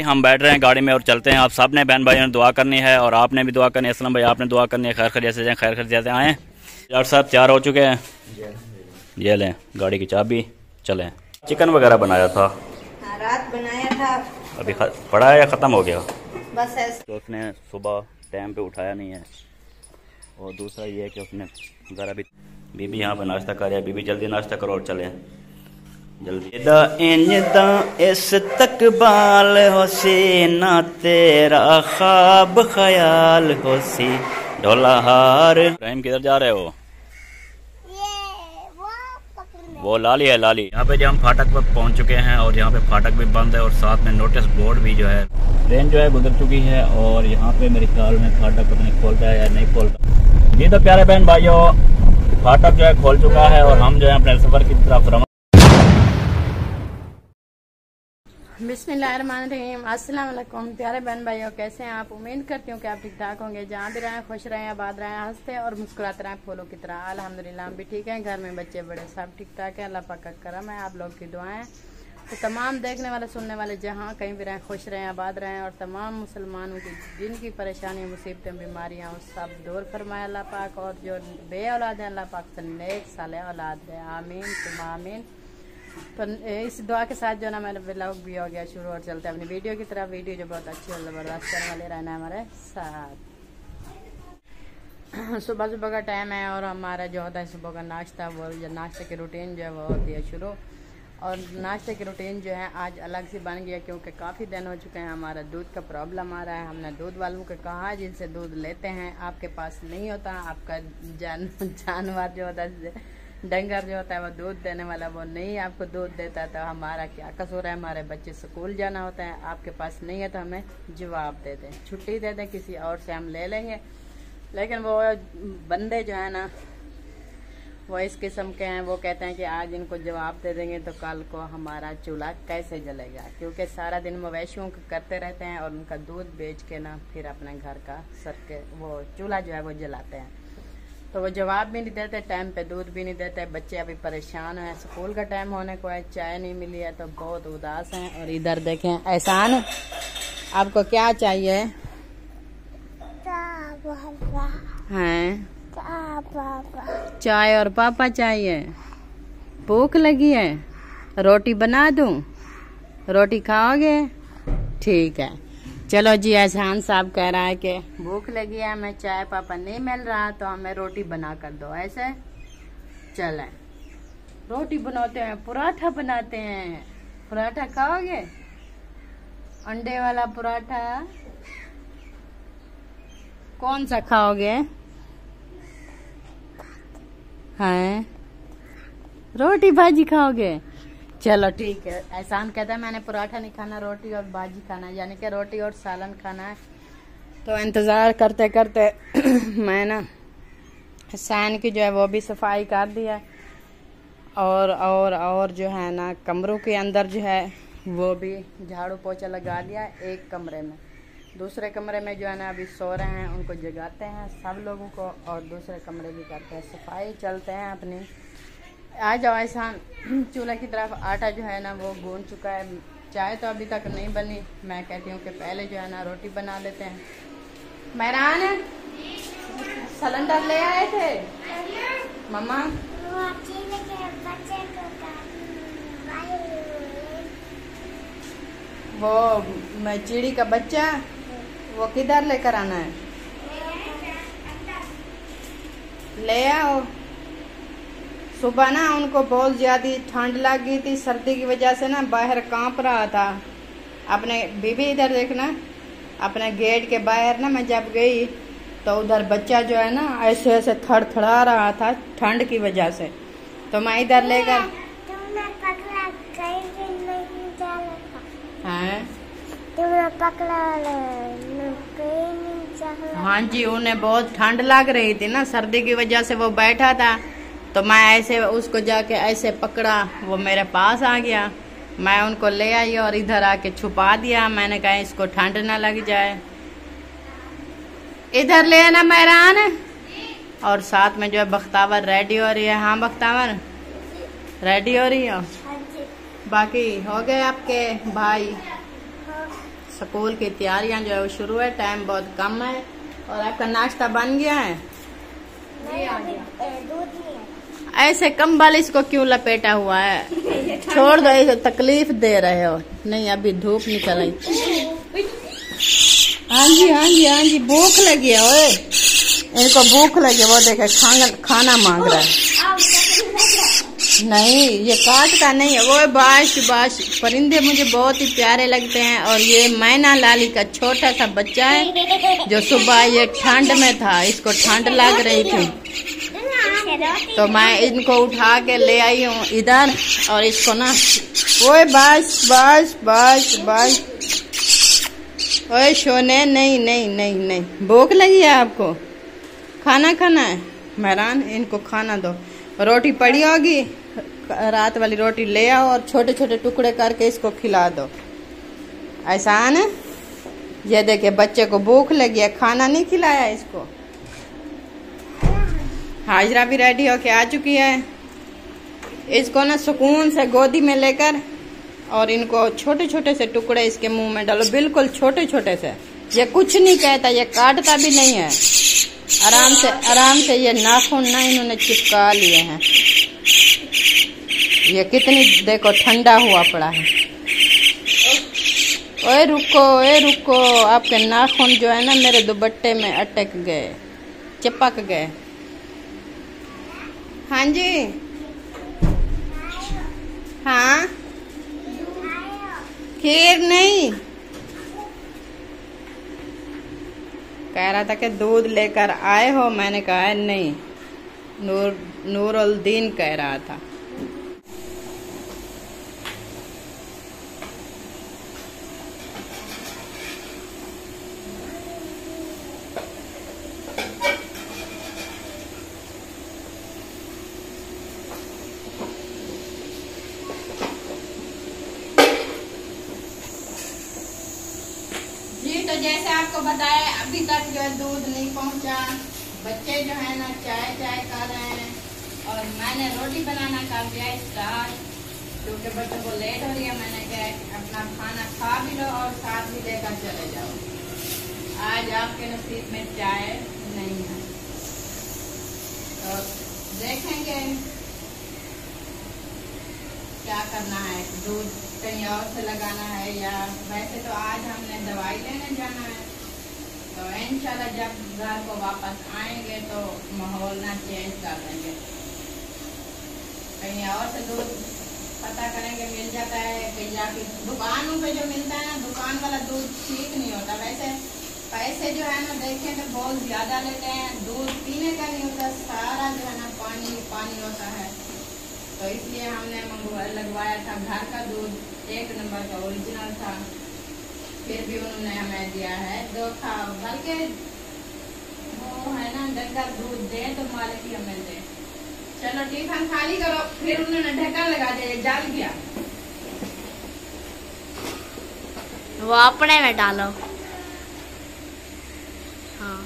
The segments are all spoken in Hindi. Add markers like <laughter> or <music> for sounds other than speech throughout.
हम बैठ रहे हैं गाड़ी में और चलते हैं। आप सबने बहन भाइयों ने दुआ करनी है और आपने भी दुआ करनी है। असलम भाई आपने दुआ करनी है। खैर खैर जैसे जाए खैर खैर जैसे आए। डॉक्टर साहब तैयार हो चुके हैं। ये लें गाड़ी की चाबी चलें। चिकन वगैरह बनाया था। हाँ, रात बनाया था। अभी पड़ा है या ख़त्म हो गया? बस ऐसे। तो उसने सुबह टाइम पे उठाया नहीं है। और दूसरा ये है कि उसने ज़रा भी बीबी यहाँ पर नाश्ता कर रहा है। बीबी जल्दी नाश्ता करो और चलें। जल्दी। दा इंज दा इस तकबाल होसी ना तेरा ख्वाब ख्याल होसी ढोला हार। इब्राहिम किधर जा रहे हो? वो लाली है लाली। यहाँ पे जो हम फाटक पर पहुँच चुके हैं और यहाँ पे फाटक भी बंद है और साथ में नोटिस बोर्ड भी जो है ट्रेन जो है गुजर चुकी है और यहाँ पे मेरे ख्याल में फाटक पता नहीं खोलता है या नहीं खोलता। जी तो प्यारे बहन भाइयों फाटक जो है खोल चुका है और हम जो है अपने सफ़र की तरफ़ रवा अस्सलाम वालेकुम प्यारे बहन भाइयों कैसे हैं आप? उम्मीद करती हूँ कि आप ठीक ठाक होंगे। जहाँ भी रहें, खुश रहें, आबाद रहें, हँसते और मुस्कुराते रहें, फूलों की तरह। अल्हम्दुलिल्लाह, हम भी ठीक हैं। घर में बच्चे बड़े, सब ठीक ठाक हैं। अल्लाह पाक का करम है। आप लोग की दुआएँ। तो तमाम देखने वाले, सुनने वाले, जहाँ कहीं भी रहें, खुश रहें, आबाद रहें और तमाम मुसलमानों की जिनकी परेशानी मुसीबतें, बीमारियाँ सब दूर फरमाए अल्लाह पाक। और जो बे औलाद हैं, अल्लाह पाक से नेक साल औलाद है। आमीन, तुम आमीन। तो इस दुआ के साथ जो ना मेरा ब्लॉग भी हो गया शुरू और चलते अपनी वीडियो की तरफ़। वीडियो जो बहुत अच्छी और ज़बरदस्त करने वाले रहना हमारे साथ। <clears throat> सुबह सुबह का टाइम है और हमारा जो होता है, सुबह का नाश्ता, वो जो नाश्ते की रूटीन जो है, वो होती है शुरू। और नाश्ते की रूटीन जो है, आज अलग से बन गया क्योंकि काफ़ी दिन हो चुके हैं, हमारा दूध का प्रॉब्लम आ रहा है। हमने दूध वालों को कहा, जिनसे दूध लेते हैं, आपके पास नहीं होता, आपका जान, <laughs> जानवर जो होता है डंगर जो होता है वो दूध देने वाला, वो नहीं आपको दूध देता तो हमारा क्या कसूर है? हमारे बच्चे स्कूल जाना होता है, आपके पास नहीं है तो हमें जवाब दे दें। छुट्टी दे दें, किसी और से हम ले लेंगे। लेकिन वो बंदे जो है ना, वो इस किस्म के हैं, वो कहते हैं कि आज इनको जवाब दे देंगे तो कल को हमारा चूल्हा कैसे जलेगा? क्योंकि सारा दिन मवेशियों करते रहते हैं और उनका दूध बेच के ना फिर अपने घर का सर के वो चूल्हा जो है वो जलाते हैं। तो वो जवाब भी नहीं देते टाइम पे दूध भी नहीं देते, बच्चे अभी परेशान हैं, स्कूल का टाइम होने को है, चाय नहीं मिली है तो बहुत उदास हैं और इधर देखें, एहसान, आपको क्या चाहिए? हैं? चाय और पापा चाहिए। भूख लगी है। रोटी बना दूँ? रोटी खाओगे? ठीक है। चलो जी एहसान साहब कह रहा है कि भूख लगी है, हमें चाय पापा नहीं मिल रहा तो हमें रोटी बना कर दो। ऐसे? चले रोटी बनाते हैं, पराठा बनाते हैं। पराठा खाओगे? अंडे वाला पराठा। कौन सा खाओगे? हैं? रोटी भाजी खाओगे? चलो ठीक है, एहसान कहता है मैंने पराठा नहीं खाना, रोटी और भाजी खाना है, यानी कि रोटी और सालन खाना है। तो इंतज़ार करते करते <clears throat> मैं ना सैन की जो है वो भी सफ़ाई कर दिया और और और जो है ना कमरों के अंदर जो है वो भी झाड़ू पोछा लगा दिया एक कमरे में। दूसरे कमरे में जो है ना अभी सो रहे हैं, उनको जगाते हैं सब लोगों को और दूसरे कमरे भी करते हैं। सफ़ाई चलते हैं अपनी। आ जाओ, ऐसा चूल्हे की तरफ़ आटा जो है ना, वो गूंद चुका है। चाय तो अभी तक नहीं बनी। मैं कहती हूँ कि पहले जो है ना, रोटी बना लेते हैं। मेहरान, सिलेंडर ले आए थे? मम्मा? वो चिड़ी का बच्चा, वो किधर लेकर आना है? ले आओ। सुबह ना उनको बहुत ज़्यादा ठंड लग गई थी सर्दी की वजह से ना बाहर काँप रहा था। अपने बीबी इधर देखना अपने गेट के बाहर ना मैं जब गई तो उधर बच्चा जो है ना ऐसे ऐसे थड़थड़ा रहा था ठंड की वजह से। तो मैं इधर लेकर हाँ जी उन्हें बहुत ठंड लग रही थी ना सर्दी की वजह से वो बैठा था। तो मैं ऐसे उसको जाके ऐसे पकड़ा वो मेरे पास आ गया। मैं उनको ले आई और इधर आके छुपा दिया। मैंने कहा इसको ठंड ना लग जाए। इधर ले आना मेहरान। और साथ में जो है बख्तावर रेडी हो रही है। हाँ बख्तावर? रेडी हो रही हो? बाकी हो गए आपके भाई? स्कूल की तैयारियाँ जो है वो शुरू है। टाइम बहुत कम है। और आपका नाश्ता बन गया है? ऐसे कंबल इसको क्यों लपेटा हुआ है? छोड़ दो, इसे तकलीफ़ दे रहे हो। नहीं, अभी धूप निकल आई। हाँ जी हाँ जी हाँ जी, भूख लगी है ओए इनको भूख लगी वो देखे, खाना खाना मांग रहा है। नहीं, ये काटता नहीं है वो बाश बाश। परिंदे मुझे बहुत ही प्यारे लगते हैं, और ये मैना लाली का छोटा सा बच्चा है, जो सुबह ये ठंड में था, इसको ठंड लग रही थी। तो मैं इनको उठा के ले आई हूँ इधर, और इसको ना ओए बस बस बस बस। ओए सोने, नहीं नहीं नहीं नहीं। भूख लगी है आपको? खाना खाना है? मेहरान, इनको खाना दो। रोटी पड़ी होगी? रात वाली रोटी ले आओ और छोटे छोटे टुकड़े करके इसको खिला दो। आसान है ये देखिए, बच्चे को भूख लगी है। खाना नहीं खिलाया इसको? हाजरा भी रेडी होके आ चुकी है। इसको ना सुकून से गोदी में लेकर और इनको छोटे छोटे से टुकड़े इसके मुँह में डालो। बिल्कुल छोटे छोटे से। ये कुछ नहीं कहता, ये काटता भी नहीं है। आराम से आराम से ये नाखून ना इन्होंने चिपका लिए हैं। ये कितनी, देखो, ठंडा हुआ पड़ा है। ओए रुको ओए रुको, आपके नाखून जो है ना मेरे दुबट्टे में अटक गए, चिपक गए। हाँ जी। हाँ। खीर नहीं। कह रहा था कि दूध लेकर आए हो, मैंने कहा नहीं। नूर नूरुद्दीन कह रहा था। आपको बताया, अभी तक जो है दूध नहीं पहुँचा। बच्चे जो है ना चाय चाय कर रहे हैं। और मैंने रोटी बनाना कर दिया स्टार्ट क्योंकि बच्चों को लेट हो रही मैंने क्या अपना खाना खा भी लो और साथ भी लेकर चले जाओ। आज आपके नसीब में चाय नहीं है। तो देखेंगे क्या करना है। दूध कहीं और से लगाना है या वैसे तो आज हमने दवाई लेने जाना है। तो इंशाल्लाह जब घर को वापस आएँगे तो माहौल ना चेंज कर देंगे। कहीं और से दूध पता करेंगे, मिल जाता है, कहीं जाके दुकानों पे जो मिलता है ना, दुकान वाला दूध ठीक नहीं होता। वैसे पैसे जो है ना, देखें तो बहुत ज़्यादा लेते हैं। दूध पीने का नहीं होता, सारा जो है ना पानी पानी होता है। तो इसलिए हमने लगवाया था घर का दूध, एक नंबर का ओरिजिनल था। फिर भी उन्होंने हमें दिया है। धोखा बल्कि वो है ना डंगर दूध दे तो मालिक ही हमें दे। चलो टिफ़िन खाली करो। फिर उन्होंने ढक्कन लगा दिया जल गया। वो अपने में डालो। हाँ।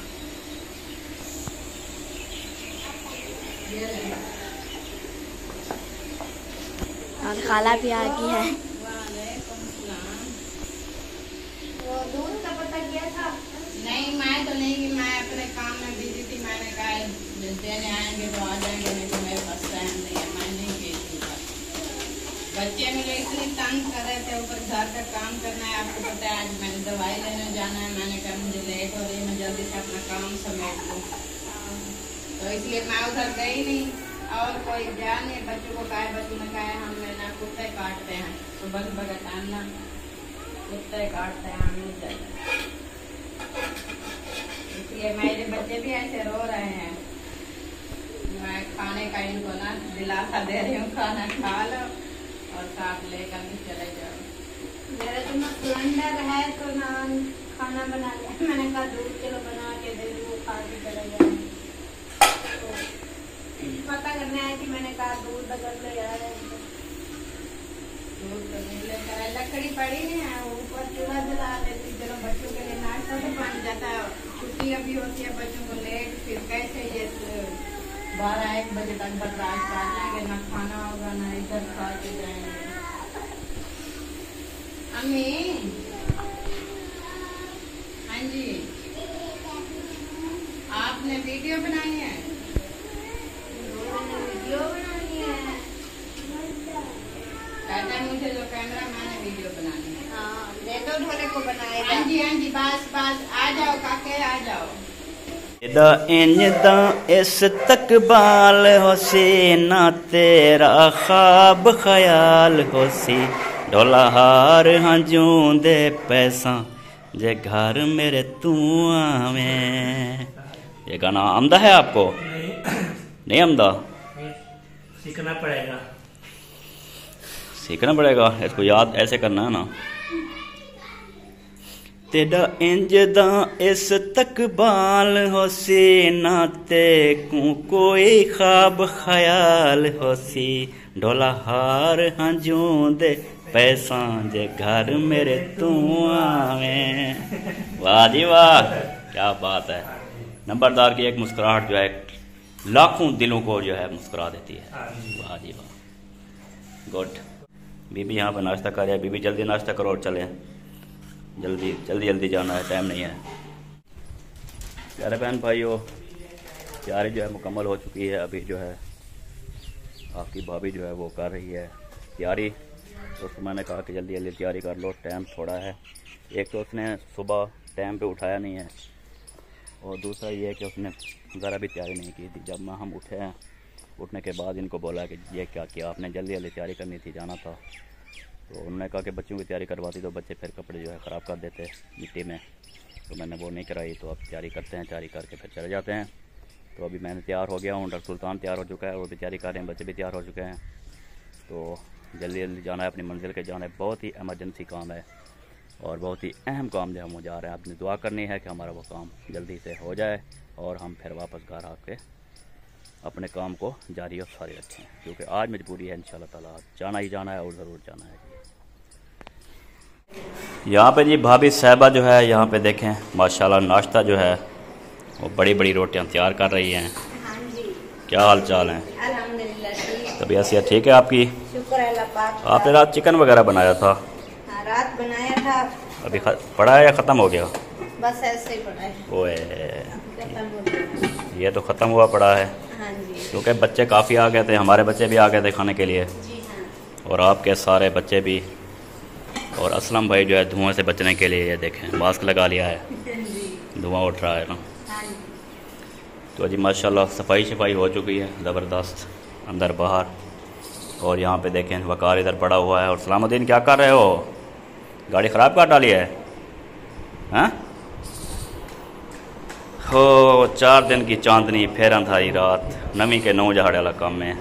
और खाला भी आ गई है वालेकुम सलाम। वो दूध किया था। नहीं, मैं तो नहीं की मैं अपने काम में बिज़ी थी। मैंने कहा देने आएँगे तो आ जाएँगे, नहीं तो मेरे पास टाइम नहीं है। मैं नहीं गई थी बच्चे मेरे इतनी तंग कर रहे थे, ऊपर घर का काम करना है। आपको पता है, आज मैंने दवाई लेने जाना है। मैंने कहा, मुझे लेट हो रही है, मैं जल्दी से अपना काम समेट लूँ। तो इसलिए मैं उधर गई नहीं। और कोई गया नहीं। बच्चों को कहा, बच्चों ने कहा, हम ना, कुत्ते काटते हैं। सुबह सुबह का टाइम ना कुत्ते काटते हैं, हम नहीं जाते। इसलिए मेरे बच्चे भी ऐसे रो रहे हैं। मैं खाने का इनको ना दिलासा दे रही हूँ, खाना खा लो और साथ लेकर भी चले जाओ। मेरा तो ना सिलेंडर है तो ना खाना बना लिया। मैंने कहा दूध चलो बना के दे दूँ खा के चले जाए तो पता करने आया कि मैंने कहा दूध अगर ले आया दूध तो नहीं लेकर आए। लकड़ी पड़ी है, ऊपर चूल्हा जला लेती चलो बच्चों के लिए नाश्ता तो बन जाता है। छुट्टी अभी होती है, बच्चों को लेट फिर कैसे ये बारह एक बजे तक बर्दाश्त कर जाएँगे। ना खाना होगा, ना इधर खा के जाएँगे। अम्मी? हाँ जी। आपने वीडियो बनानी है? वीडियो बनानी है कहते हैं मुझे जो कैमरा मैंने वीडियो बनानी है हाँ दे ढोले को बनाएगा हाँ जी हाँ जी बस बस आ जाओ काके आ जाओ। दा इंज दा इस तकबाल होसी ना तेरा ख्वाब ख्याल होसी। ढोला हार हंजूं दे पैसा जे घर मेरे तू आवे। ये गाना आमदा है आपको? नहीं। आमदा? सीखना पड़ेगा। सीखना पड़ेगा इसको याद ऐसे करना है ना। तेरा इंज दा इस तकबाल होसी ना ते को कोई ख्वाब ख्याल होसी ढोला हार हंजूं दे पैसा जे घर मेरे तू आवे। वाह जी वाह क्या बात है। नंबरदार की एक मुस्कुराहट जो है लाखों दिलों को जो है मुस्कुरा देती है। हाँ वाह जी वाह। गुड। बीबी यहाँ पर नाश्ता कर रही है। बीबी, जल्दी नाश्ता करो और चले जल्दी जल्दी जल्दी जाना है टाइम नहीं है। प्यारे बहन भाइयों तैयारी जो है मुकम्मल हो चुकी है, अभी जो है आपकी भाभी जो है वो कर रही है तैयारी। तो उसको मैंने कहा कि जल्दी जल्दी तैयारी कर लो टाइम थोड़ा है। एक तो उसने सुबह टाइम पे उठाया नहीं है और दूसरा ये है कि उसने ज़रा भी तैयारी नहीं की थी। जब मैं हम उठे हैं उठने के बाद इनको बोला कि ये क्या किया? आपने जल्दी जल्दी तैयारी करनी थी, जाना था। तो उन्होंने कहा कि बच्चों की तैयारी करवाती तो बच्चे फिर कपड़े जो है ख़राब कर देते मिट्टी में। तो मैंने वो नहीं कराई तो अब तैयारी करते हैं, तैयारी करके फिर चले जाते हैं। तो अभी मैंने तैयार हो गया हूँ, डॉक्टर सुल्तान तैयार हो चुका है वो भी तैयारी कर रहे हैं, बच्चे भी तैयार हो चुके हैं। तो जल्दी जल्दी जाना है, अपनी मंजिल के जाना है। बहुत ही एमरजेंसी काम है और बहुत ही अहम काम जो हम जा रहे हैं। अपनी दुआ करनी है कि हमारा वो काम जल्दी से हो जाए और हम फिर वापस घर आके अपने काम को जारी और सारी रखें क्योंकि आज मजबूरी है इन ताला। जाना ही जाना है और ज़रूर जाना है। यहाँ पे जी भाभी साहबा जो है यहाँ पे देखें माशाल्लाह नाश्ता जो है वो बड़ी बड़ी रोटियाँ तैयार कर रही हैं। हाँ क्या हाल चाल है तबीयत सेहत ठीक है आपकी। आपने रात चिकन वगैरह बनाया था? हाँ, रात बनाया था। अभी पड़ा है या ख़त्म हो गया? बस ऐसे ही पड़ा है। ओए। ये तो ख़त्म हुआ पड़ा है। क्योंकि बच्चे काफ़ी आ गए थे हमारे बच्चे भी आ गए थे खाने के लिए। हाँ। और आपके सारे बच्चे भी। और असलम भाई जो है धुआँ से बचने के लिए ये देखें मास्क लगा लिया है। <laughs> धुआँ उठ रहा है ना। हाँ तो जी माशाल्लाह सफ़ाई शफाई हो चुकी है ज़बरदस्त अंदर बाहर। और यहाँ पे देखें वकार इधर पड़ा हुआ है। और सलामुद्दीन क्या कर रहे हो? गाड़ी ख़राब कर डाली है? हैं? हो चार दिन की चांदनी फिर अंधारी रात। नमी के नौ जहाड़े वाला काम में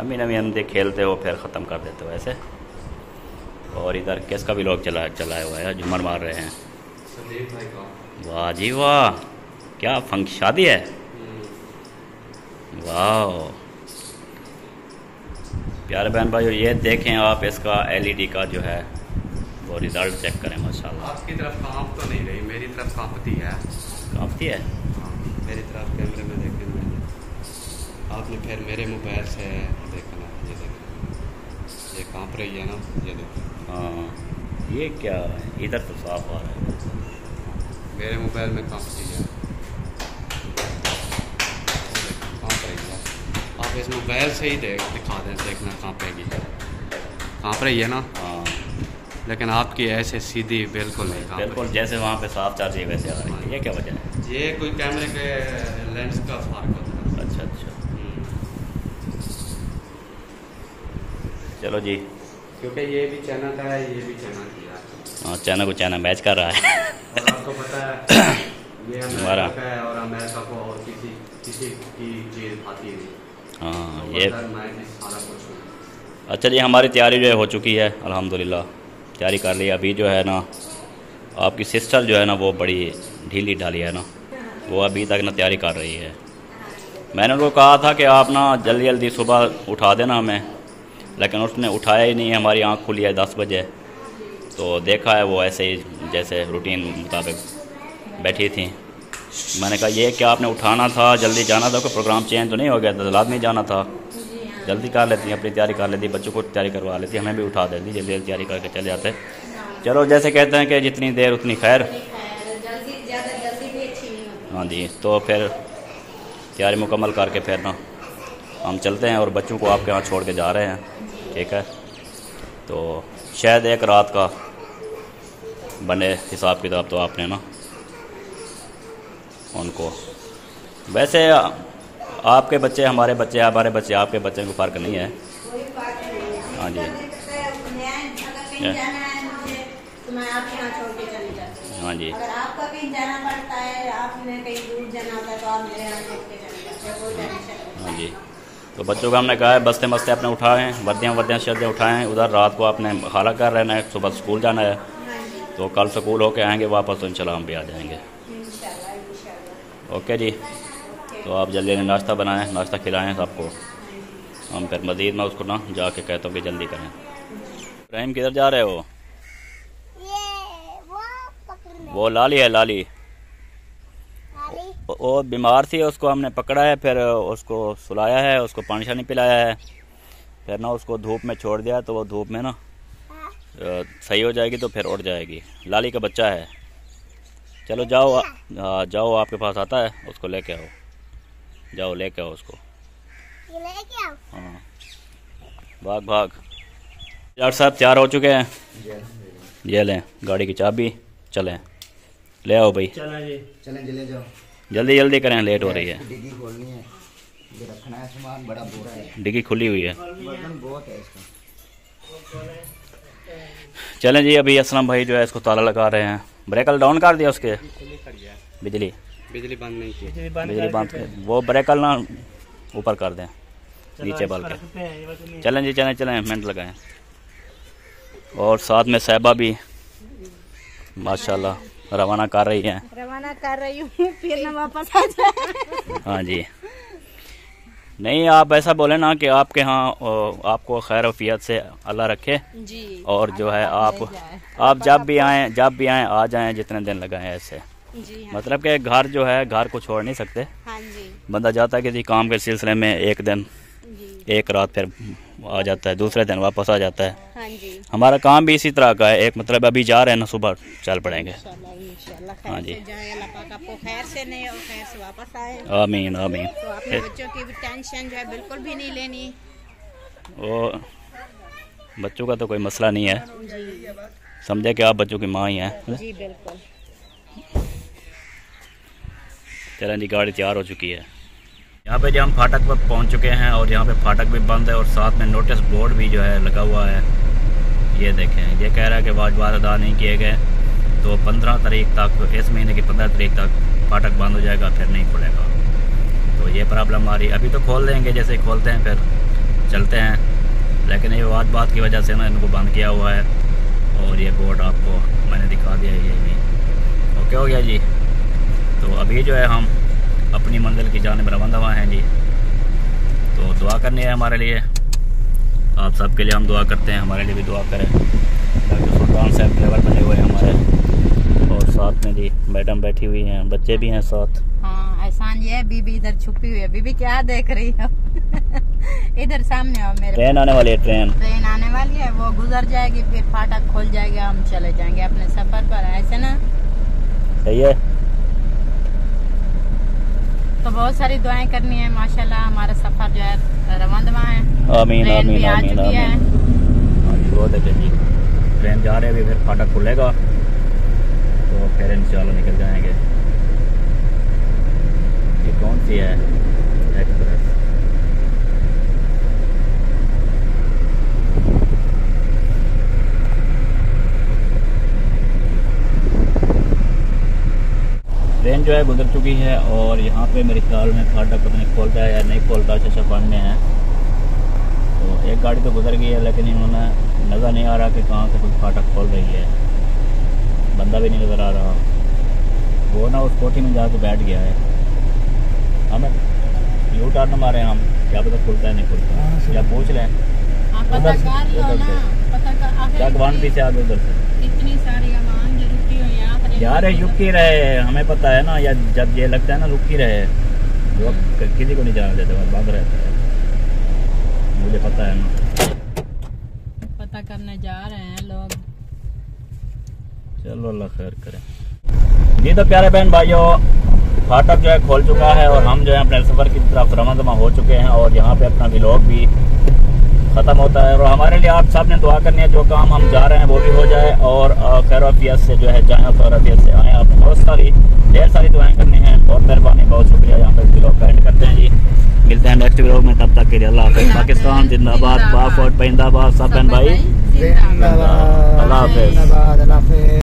नमी नमी अंधे खेलते हो फिर ख़त्म कर देते हो ऐसे? और इधर किसका भी लोग चला चलाया हुआ है? झूमर मार रहे हैं। वाह जी वाह। क्या फंक शादी है? वाह। प्यारे बहन भाई ये देखें आप इसका एलईडी का जो है वो रिज़ल्ट चेक करें माशाल्लाह। आपकी तरफ़ काँप तो नहीं रही मेरी तरफ़ कांपती है। है हाँ, मेरी तरफ़ कैमरे में देखे मैंने आपने फिर मेरे मोबाइल से देखना ये देखो। ये काँप रही है ना ये देखो। हाँ ये क्या है? इधर तो साफ़ आ रहा है। मेरे मोबाइल में कांपती है। ये देखो, काँप रही है। आप इस मोबाइल से ही देख दिखा दें देखना कहाँ कांपेगी काँप रही है ना? हाँ। लेकिन आपकी ऐसे सीधी बिल्कुल नहीं काँप बिल्कुल जैसे वहाँ पे साफ़ रही है वैसे आ रही है। ये क्या वजह है? रही ये कोई कैमरे के लेंस का फ़र्क होता है। अच्छा अच्छा। हम्म। चलो जी। क्योंकि ये भी चैनल का है ये भी चैनल की हाँ चैनल को चैनल मैच कर रहा है। और आपको पता है ये हमारा। है और अमेरिका को और किसी किसी की चीज़ आती नहीं हाँ तो ये अच्छा जी हमारी तैयारी जो है हो चुकी है अल्हम्दुलिल्लाह। तैयारी कर ली अभी जो है ना आपकी सिस्टर जो है ना, वो बड़ी ढीली ढाली है ना। वो अभी तक ना तैयारी कर रही है। मैंने उनको कहा था कि आप ना जल्दी जल्दी सुबह उठा देना हमें, लेकिन उसने उठाया ही नहीं है हमारी आँख खुली है दस बजे। तो देखा है वो ऐसे ही, जैसे रूटीन मुताबिक बैठी थी। मैंने कहा, ये क्या आपने उठाना था? जल्दी जाना था? कोई प्रोग्राम चेंज तो नहीं हो गया दलाल में जाना था? जल्दी कर लेती, अपनी तैयारी कर लेती, बच्चों को तैयारी करवा लेती, हमें भी उठा देती, जल्दी जल्दी तैयारी करके चले जाते। चलो जैसे कहते हैं कि जितनी देर उतनी खैर। हाँ जी तो फिर तैयारी मुकम्मल करके फिर ना हम चलते हैं और बच्चों को आपके यहाँ छोड़ के जा रहे हैं। ठीक है? तो शायद एक रात का बने हिसाब किताब तो आपने ना उनको। वैसे आपके बच्चे हमारे बच्चे हमारे बच्चे आपके बच्चे को फ़र्क नहीं है। है। हाँ जी। मैं है आपके यहाँ छोड़ के चली जाती हूँ। हाँ जी। अगर आपका कहीं जाना पड़ता है आपने कहीं दूर जाना होता है तो आप मेरे यहाँ छोड़ के चले जाते हैं। कोई टेंशन हाँ जी। तो बच्चों को हमने कहा है बस्ते मस्ते अपने उठाएँ वर्दियाँ वर्दियाँ शर्दियाँ उठाएँ उधर रात को आपने खाला कर रहना है सुबह स्कूल जाना है। हाँ तो कल स्कूल होके आएँगे वापस तो इंशाल्लाह हम भी आ जाएँगे। ओके जी। तो आप जल्दी जल्दी नाश्ता बनाएँ नाश्ता खिलाएँ सबको। हम फिर मज़ीद मैं उसको ना जाके कहता हूँ कि जल्दी करें। इब्राहिम किधर जा रहे हो ये वो पकड़ने वो लाली है लाली वो- वो बीमार थी उसको हमने पकड़ा है फिर उसको सुलाया है उसको पानी शानी पिलाया है। फिर ना उसको धूप में छोड़ दिया तो वो धूप में ना हाँ, सही हो जाएगी तो फिर उड़ जाएगी। लाली का बच्चा है। चलो जाओ आ- हाँ, जाओ आपके पास आता है उसको लेके आओ। जाओ लेके आओ उसको। लेके आओ? हाँ। भाग भाग। डॉक्टर साहब तैयार हो चुके हैं। ये लें गाड़ी की चाबी चलें। ले आओ भाई। चलें चले जाओ। जल्दी जल्दी करें लेट हो रही है। डिग्गी खोलनी है। ये रखना है सामान बड़ा बोरा है। डिग्गी खुली हुई है। वज़न बहुत है इसका। चलें जी अभी असलम भाई जो है इसको ताला लगा रहे हैं। ब्रेकल डाउन कर दिया उसके। बिजली। बिजली बंद नहीं की। बिजली बंद वो ब्रेकल ना ऊपर कर दें चलो, नीचे बाल के। चलें जी चलें चलें मिनट लगाएँ। और साथ में साहबा भी माशाल्लाह। रवाना कर रही है। रवाना कर रही हूँ फिर ना वापस आ जाए हाँ जी। नहीं आप ऐसा बोले ना कि आपके यहाँ आपको खैर वफियत से अल्लाह रखे। जी। और जो है आप आप जब भी आए जब भी आए आ जाएँ जितने दिन लगाए ऐसे। जी हाँ। मतलब कि घर जो है घर को छोड़ नहीं सकते। हाँ जी। बंदा जाता है किसी काम के सिलसिले में एक दिन। एक रात फिर आ जाता है दूसरे दिन वापस आ जाता है। हाँ जी। हमारा काम भी इसी तरह का है एक मतलब अभी जा रहे हैं ना सुबह चल पड़ेंगे। हाँ जी। आमीन आमीन। तो बच्चों की टेंशन जो है बिल्कुल भी नहीं लेनी। वो बच्चों का तो कोई मसला नहीं है। समझे कि आप बच्चों की माँ ही हैं। जी बिल्कुल। चलें जी गाड़ी तैयार हो चुकी है। यहाँ पे जो हम फाटक पर पहुँच चुके हैं और यहाँ पे फाटक भी बंद है और साथ में नोटिस बोर्ड भी जो है लगा हुआ है। ये देखें, ये कह रहा है कि वाजबात अदा नहीं किए गए। तो पंद्रह तारीख तक, इस महीने की पंद्रह तारीख तक फाटक बंद हो जाएगा, फिर नहीं खुलेगा। तो ये प्रॉब्लम आ रही है। अभी तो खोल देंगे, जैसे खोलते हैं, फिर चलते हैं। लेकिन ये वाजबात की वजह से ना इनको बंद किया हुआ है। और ये बोर्ड आपको मैंने दिखा दिया ये भी। ओके हो गया जी। तो अभी जो है हम अपनी मंजिल की जानब रवाना हुआ हैं जी। तो दुआ करनी है हमारे लिए। आप सबके लिए हम दुआ करते हैं हमारे लिए भी दुआ करें। डॉक्टर सुल्तान साहब ड्राइवर बने हुए हैं हमारे। और साथ में जी मैडम बैठी हुई हैं बच्चे भी हैं साथ। हाँ एहसान ये है बीबी इधर छुपी हुई है। बीबी क्या देख रही हो? <laughs> इधर सामने आओ मेरे। ट्रेन आने वाली है ट्रेन। ट्रेन आने वाली है वो गुजर जाएगी फिर फाटक खोल जाएगा हम चले जाएँगे अपने सफ़र पर ऐसे ना? सही है। तो बहुत सारी दुआएँ करनी है माशाल्लाह हमारा सफ़र जो है रवानदवा है। आमीन आमीन आमीन चुकी है। आमीन। हाँ बहुत अच्छा जी। ट्रेन जा रहे अभी फिर फाटक खुलेगा। तो फिर इंशाल्लाह निकल जाएँगे। ये कौन सी है एक्सप्रेस ट्रेन जो है गुजर चुकी है और यहाँ पे मेरे ख्याल में फाटक पता नहीं खोलता है या नहीं खोलता अच्छा फंड में है। तो एक गाड़ी तो गुजर गई है लेकिन इन्होंने नज़र नहीं आ रहा कि कहाँ से कुछ फाटक खोल रही है। बंदा भी नहीं नज़र आ रहा। वो ना उस कोठी में जाके बैठ गया है। हमें यू टर्न मारे हम क्या पता खुलता है नहीं खुलता। या पूछ लें। हाँ, उधर से, उधर पीछे आगे उधर से इतनी सारी आवाम जो रुकी हुई है आखिर यार ये रुक ही रहे हमें पता है ना या जब ये लगता है ना रुक ही रहे क- किसी को नहीं जाना देते बंद रहता है। मुझे पता है ना। पता करने जा रहे हैं लोग। चलो अल्लाह खैर करे। जी तो प्यारे बहन भाइयों फाटक जो है खोल चुका है और हम जो है अपने सफ़र की तरफ़ रवा दमा हो चुके हैं और यहाँ पे अपना व्लॉग भी ख़त्म होता है। और हमारे लिए आप सबने दुआ करनी है जो काम हम जा रहे हैं वो भी हो जाए। और खैरफियत से जो है जाए खैरफियत से आए। आप बहुत सारी ढेर सारी दुआएँ करनी हैं। और मेहरबानी बहुत शुक्रिया। यहाँ पर ब्लॉग का एंड करते हैं जी। मिलते हैं नेक्स्ट ब्लॉग में। तब तक के लिए अल्लाह हाफिज़। पाकिस्तान जिंदाबाद। बाफ और पैंदाबाद सब भाई। अल्लाह हाफिज़।